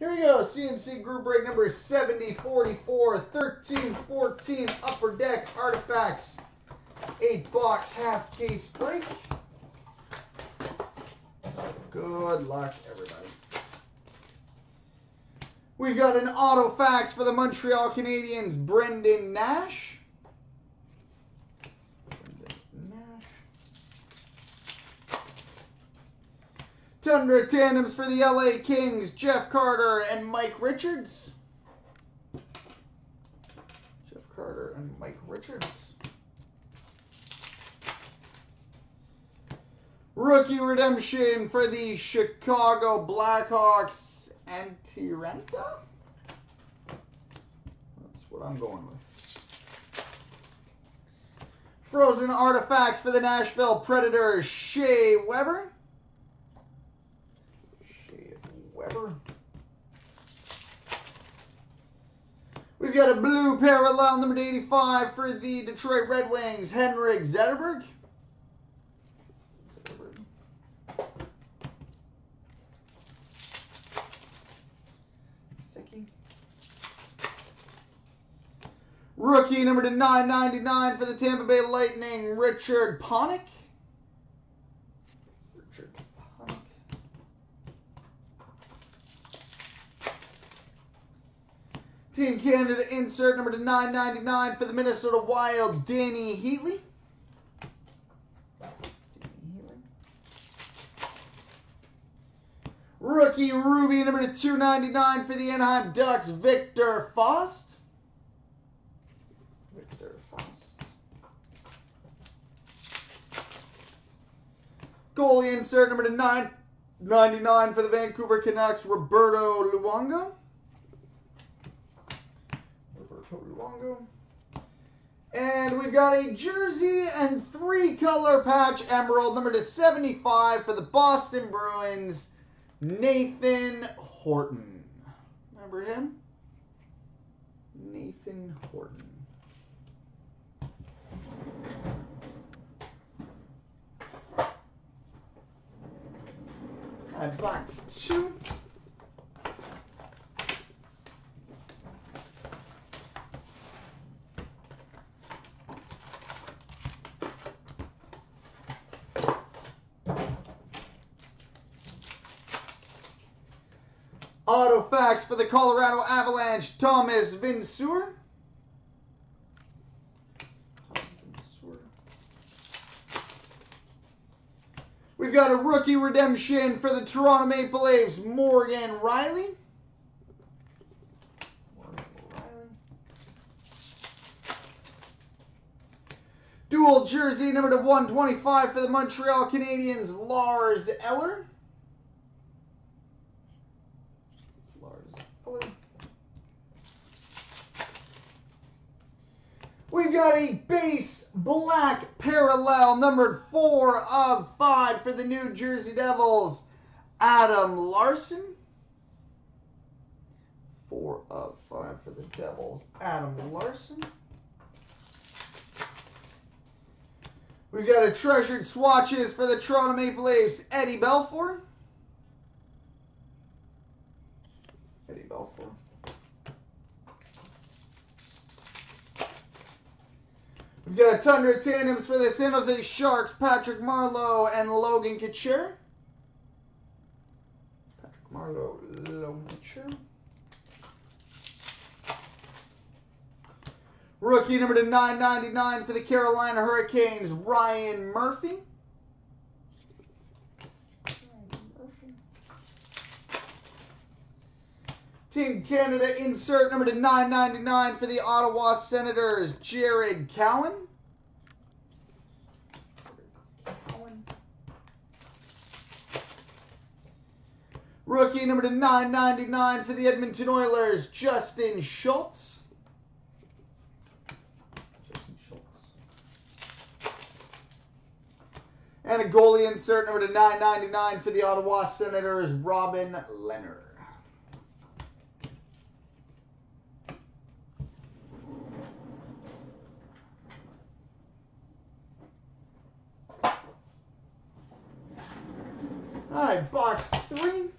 Here we go. CNC group break number 7044, 1314 Upper Deck Artifacts. Eight box half case break. Good luck, everybody. We've got an auto facts for the Montreal Canadiens, Brendan Nash. Brendan Nash. Tundra tandems for the LA Kings, Jeff Carter and Mike Richards. Jeff Carter and Mike Richards. Rookie redemption for the Chicago Blackhawks, Antti Raanta. That's what I'm going with. Frozen artifacts for the Nashville Predators, Shea Weber. Shea Weber. We've got a blue parallel number 85 for the Detroit Red Wings, Henrik Zetterberg. Rookie number to 999 for the Tampa Bay Lightning, Richard Panik. Richard Panik. Team Canada insert number to 999 for the Minnesota Wild, Dany Heatley. Rookie Ruby number to 299 for the Anaheim Ducks, Viktor Fasth. Viktor Fasth. Goalie insert number to 999 for the Vancouver Canucks, Roberto Luongo. Roberto Luongo. And we've got a jersey and three color patch emerald number to 75 for the Boston Bruins, Nathan Horton. Remember him? Nathan Horton. And box two. Fax for the Colorado Avalanche, Tomas Vincour. We've got a rookie redemption for the Toronto Maple Leafs, Morgan Rielly. Morgan Rielly. Dual jersey number to 125 for the Montreal Canadiens, Lars Eller. Lars Eller. We've got a base black parallel numbered four of five for the New Jersey Devils, Adam Larsson. Four of five for the Devils, Adam Larsson. We've got a treasured swatches for the Toronto Maple Leafs, Eddie Belfour. Eddie Belfour. We've got a Tundra tandems for the San Jose Sharks, Patrick Marleau and Logan Couture. Patrick Marleau, Logan Couture. Rookie number to 999 for the Carolina Hurricanes, Ryan Murphy. Team Canada insert number to 999 for the Ottawa Senators, Jared Cowen. Rookie number to 999 for the Edmonton Oilers, Justin Schultz. Justin Schultz. And a goalie insert number to 999 for the Ottawa Senators, Robin Leonard. All right, box three.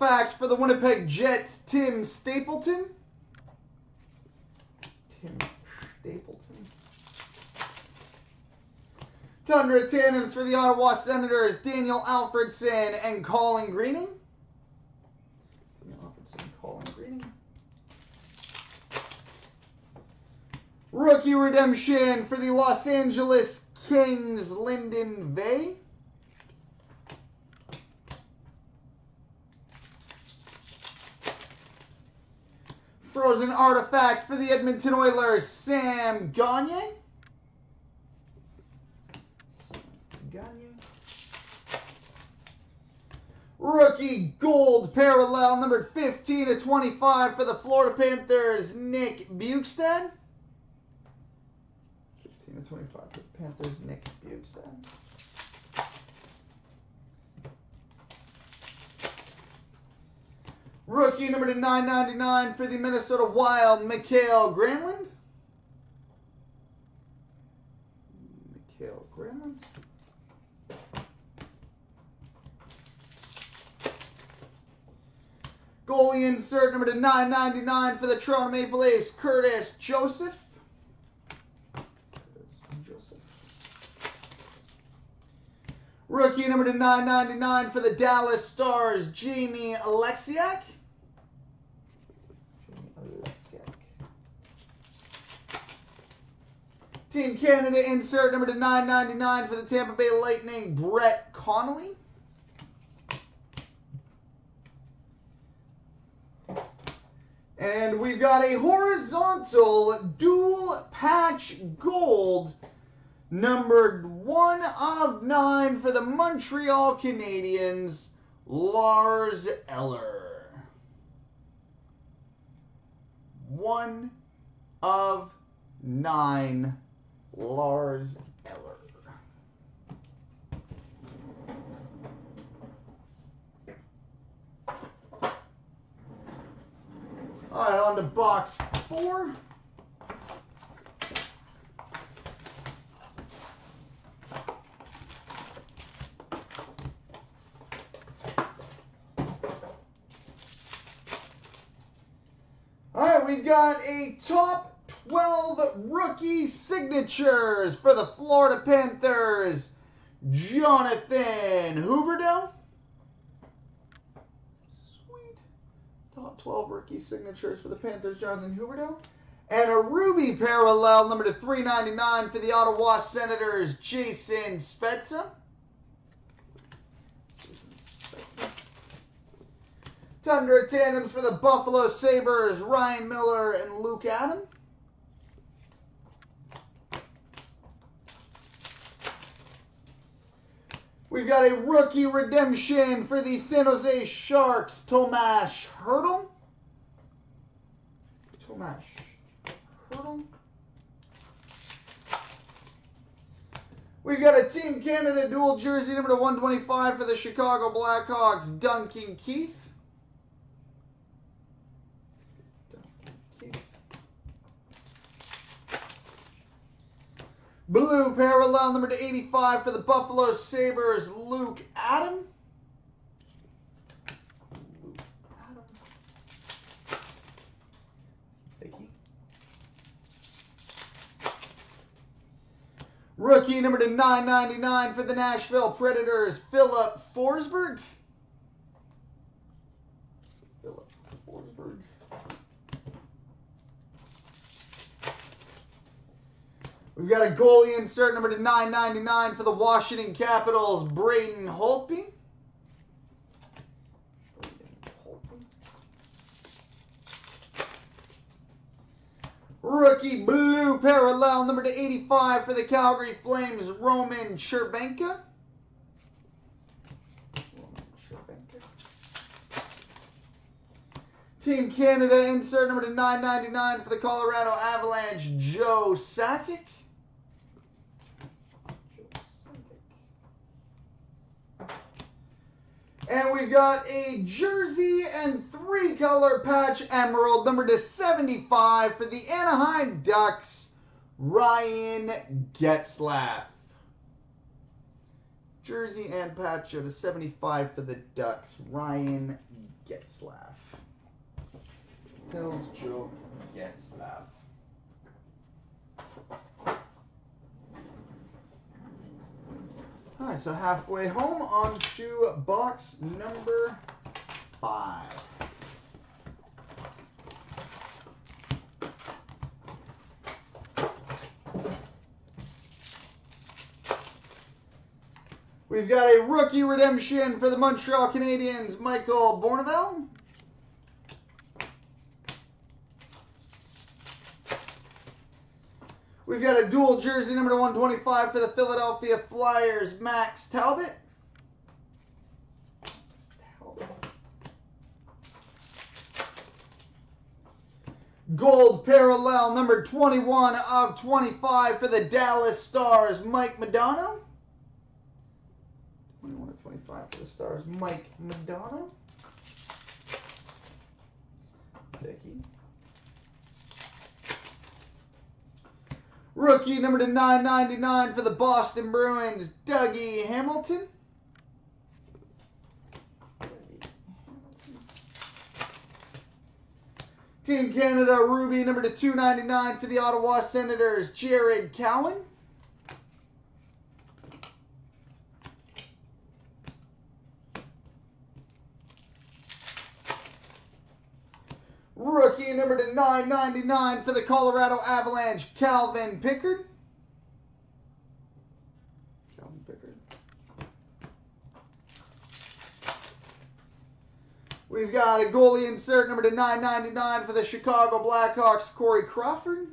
packs for the Winnipeg Jets, Tim Stapleton. Tim Stapleton. Tundra Tandems for the Ottawa Senators, Daniel Alfredsson and Colin Greening. Rookie Redemption for the Los Angeles Kings, Linden Vey. Frozen Artifacts for the Edmonton Oilers, Sam Gagner. Gagne. Rookie Gold Parallel, numbered 15 to 25 for the Florida Panthers, Nick Bjugstad. 15 to 25 for the Panthers, Nick Bjugstad. Rookie number to 999 for the Minnesota Wild, Mikael Granlund. Mikael Granlund. Goalie insert number to 999 for the Toronto Maple Leafs, Curtis Joseph. Curtis Joseph. Rookie number to 999 for the Dallas Stars, Jamie Oleksiak. Jamie Oleksiak. Team Canada insert number to 999 for the Tampa Bay Lightning, Brett Connolly. And we've got a horizontal dual patch gold, numbered one of nine for the Montreal Canadiens, Lars Eller. One of nine, Lars Eller. All right, on to box four. All right, we've got a top 12 rookie signatures for the Florida Panthers. Jonathan Huberdeau. Sweet. Top 12 rookie signatures for the Panthers, Jonathan Huberdeau. And a ruby parallel, number to 399 for the Ottawa Senators, Jason Spezza. Tundra tandems for the Buffalo Sabres, Ryan Miller and Luke Adam. We've got a rookie redemption for the San Jose Sharks, Tomas Hertl. Tomas Hertl. We've got a Team Canada dual jersey number to 125 for the Chicago Blackhawks, Duncan Keith. Blue parallel number to 85 for the Buffalo Sabres, Luke Adam. Rookie number to 999 for the Nashville Predators, Filip Forsberg. Filip Forsberg. We've got a goalie insert number to 999 for the Washington Capitals, Braden Holtby. Rookie blue parallel number to 85 for the Calgary Flames, Roman Cervenka. Team Canada insert number to 999 for the Colorado Avalanche, Joe Sakic. And we've got a jersey and three color patch emerald number to 75 for the Anaheim Ducks, Ryan Getzlaf. Jersey and patch of a 75 for the Ducks, Ryan Getzlaf. Tells joke Getzlaf. All right, so halfway home on to box number five. We've got a rookie redemption for the Montreal Canadiens, Michael Bournival. We've got a dual jersey number 125 for the Philadelphia Flyers, Max Talbot. Gold parallel number 21 of 25 for the Dallas Stars, Mike Modano. 21 of 25 for the Stars, Mike Modano. Vicky. Rookie number to 999 for the Boston Bruins, Dougie Hamilton. Team Canada Ruby number to 299 for the Ottawa Senators, Jared Cowen. Rookie number to 999 for the Colorado Avalanche, Calvin Pickard. Calvin Pickard. We've got a goalie insert number to 999 for the Chicago Blackhawks, Corey Crawford.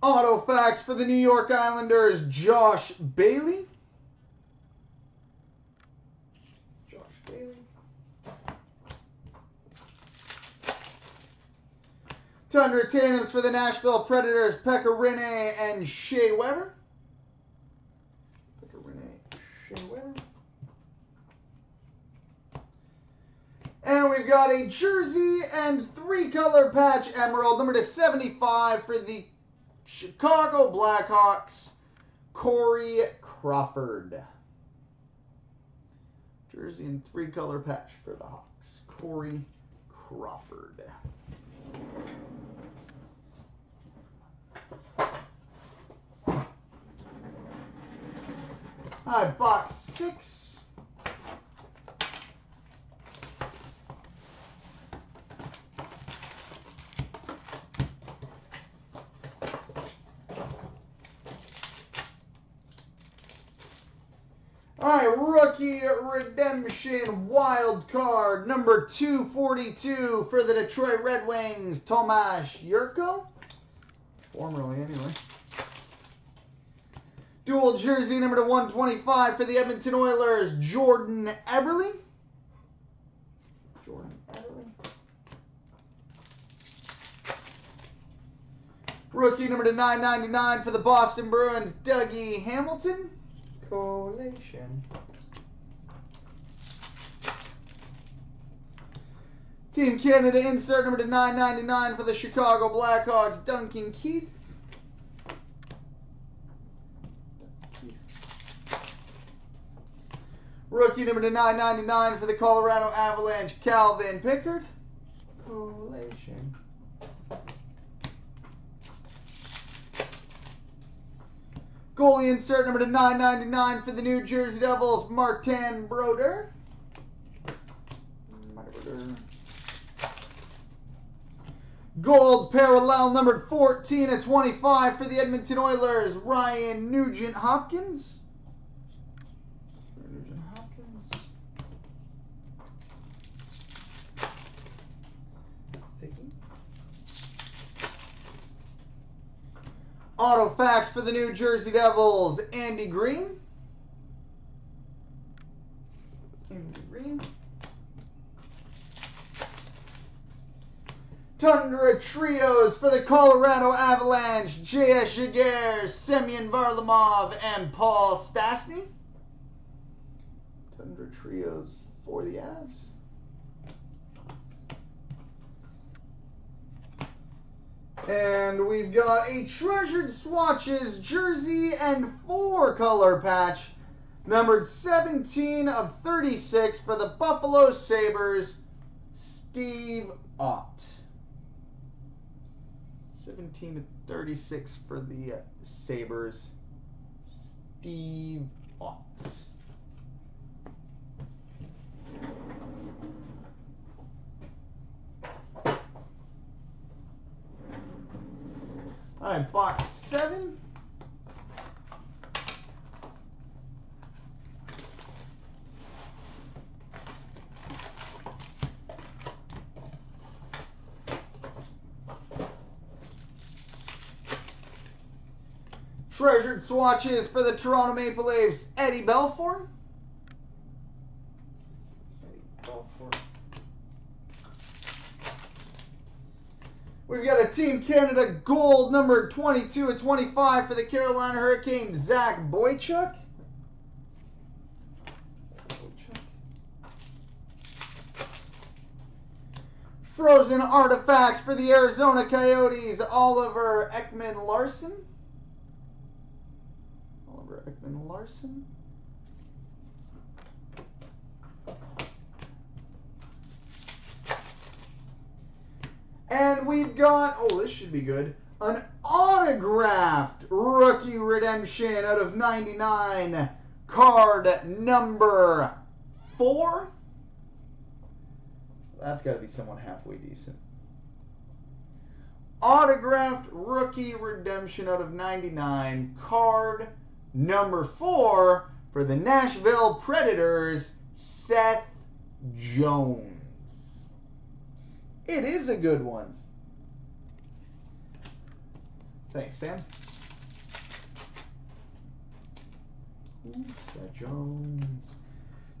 Auto facts for the New York Islanders, Josh Bailey. Josh Bailey. Tundra Tandems for the Nashville Predators, Pekka Rinne and Shea Weber. Pekka Rinne, Shea Weber. And we've got a jersey and three color patch emerald, number to 75 for the Chicago Blackhawks, Corey Crawford. Jersey and three color patch for the Hawks, Corey Crawford. Right, box six. All right, rookie redemption wild card number 242 for the Detroit Red Wings, Tomas Jurco. Formerly, anyway. Dual jersey number to 125 for the Edmonton Oilers, Jordan Eberle. Jordan Eberle. Rookie number to 999 for the Boston Bruins, Dougie Hamilton. Collation. Team Canada insert number to 999 for the Chicago Blackhawks, Duncan Keith. Rookie number to 999 for the Colorado Avalanche, Calvin Pickard. Collation. Goalie insert number to 999 for the New Jersey Devils, Martin Brodeur. Gold parallel numbered 14 at 25 for the Edmonton Oilers, Ryan Nugent Hopkins. Nugent. Auto facts for the New Jersey Devils, Andy Green. Andy Green. Tundra Trios for the Colorado Avalanche, J.S. Giguere, Semyon Varlamov, and Paul Stastny. Tundra Trios for the Avs. And we've got a Treasured Swatches jersey and four color patch, numbered 17 of 36 for the Buffalo Sabres, Steve Ott. 17 to 36 for the uh, Sabres, Steve Ott. All right, box Treasured swatches for the Toronto Maple Leafs, Eddie Belfour. Eddie Belfour. We've got a Team Canada gold number 22 and 25 for the Carolina Hurricanes, Zach Boychuk. Frozen artifacts for the Arizona Coyotes, Oliver Ekman Larsson. Oliver Ekman Larsson. And we've got, oh, this should be good, an autographed rookie redemption out of 99, card number four. So that's got to be someone halfway decent. Autographed rookie redemption out of 99, card number four for the Nashville Predators, Seth Jones. It is a good one. Thanks, Sam. Seth Jones.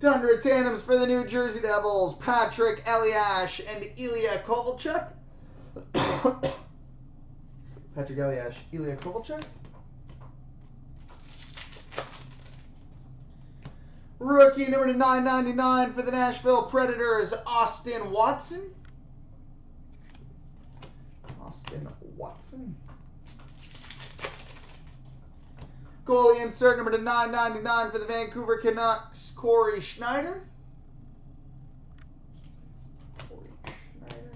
Tundra tandems for the New Jersey Devils, Patrick Elias and Ilya Kovalchuk. Patrick Elias, Ilya Kovalchuk. Rookie number to 999 for the Nashville Predators, Austin Watson. Austin Watson. Goalie insert number to 999 for the Vancouver Canucks, Cory Schneider. Cory Schneider.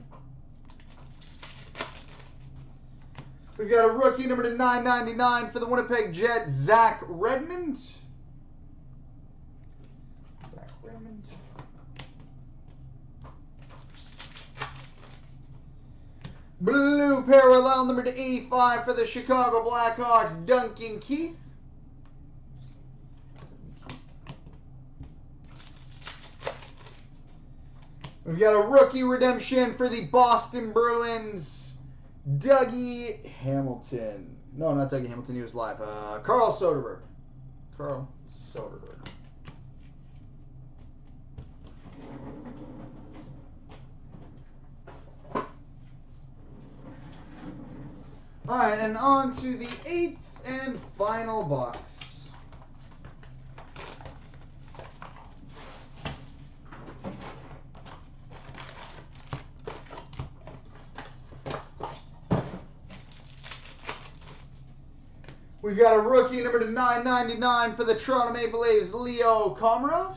We've got a rookie number to 999 for the Winnipeg Jets, Zach Redmond. Zach Redmond. Blue parallel number to 85 for the Chicago Blackhawks, Duncan Keith. We've got a rookie redemption for the Boston Bruins, Dougie Hamilton. No, not Dougie Hamilton, he was live. Uh, Carl Soderberg. Carl Soderberg. All right, and on to the eighth and final box. We've got a rookie number to 999 for the Toronto Maple Leafs, Leo Komarov.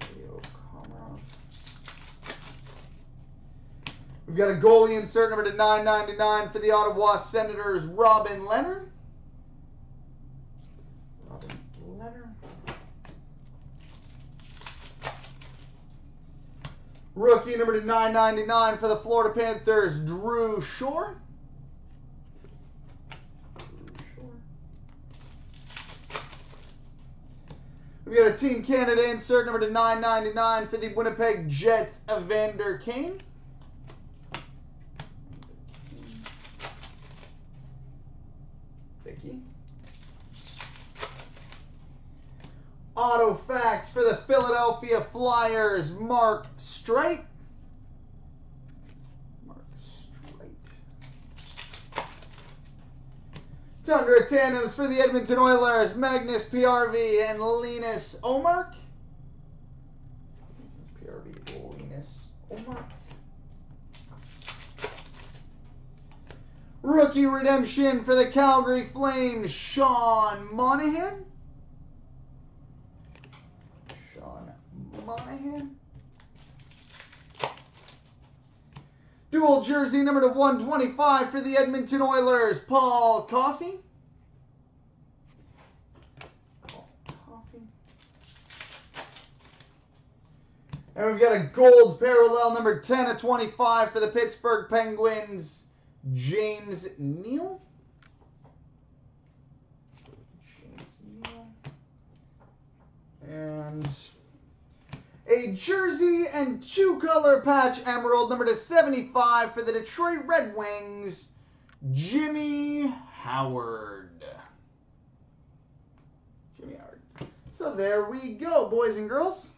Leo Komarov. We've got a goalie insert number to 999 for the Ottawa Senators, Robin Leonard. Robin Leonard. Rookie number to 999 for the Florida Panthers, Drew Shore. We've got a Team Canada insert number to 999 for the Winnipeg Jets, Evander Kane. Thank you. Auto facts for the Philadelphia Flyers, Mark Streit. Mark Streit. Tundra tandems for the Edmonton Oilers, Magnus Paajarvi and Linus Omark. Paajarvi, Linus Omark. Rookie redemption for the Calgary Flames, Sean Monahan. Sean Monahan. Dual jersey number to 125 for the Edmonton Oilers, Paul Coffey. And we've got a gold parallel number 10 of 25 for the Pittsburgh Penguins, James Neal. James Neal. And a jersey and two color patch emerald number to 75 for the Detroit Red Wings, Jimmy Howard. Jimmy Howard. So there we go, boys and girls.